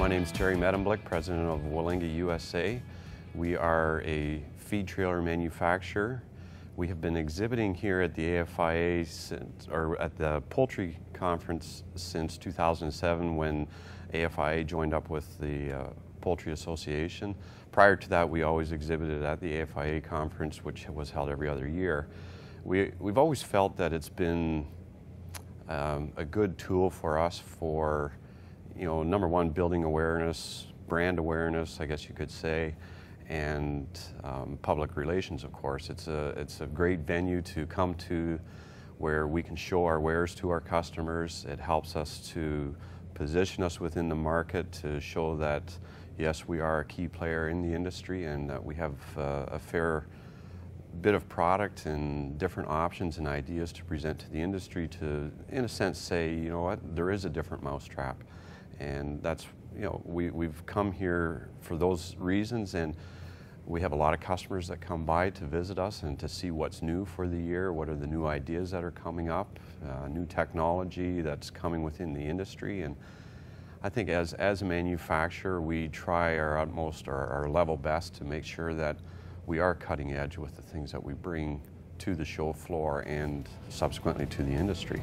My name is Terry Medemblik, president of Walinga USA. We are a feed trailer manufacturer. We have been exhibiting here at the AFIA since, or at the poultry conference since 2007 when AFIA joined up with the uh, Poultry Association. Prior to that, we always exhibited at the AFIA conference, which was held every other year. We, we've always felt that it's been um, a good tool for us for, you know, number one, building awareness, brand awareness, I guess you could say, and um, public relations, of course. It's a, it's a great venue to come to where we can show our wares to our customers. It helps us to position us within the market to show that, yes, we are a key player in the industry and that we have uh, a fair bit of product and different options and ideas to present to the industry to, in a sense, say, you know what, there is a different mousetrap. And that's, you know, we, we've come here for those reasons and we have a lot of customers that come by to visit us and to see what's new for the year, what are the new ideas that are coming up, uh, new technology that's coming within the industry. And I think as, as a manufacturer, we try our utmost or our level best to make sure that we are cutting edge with the things that we bring to the show floor and subsequently to the industry.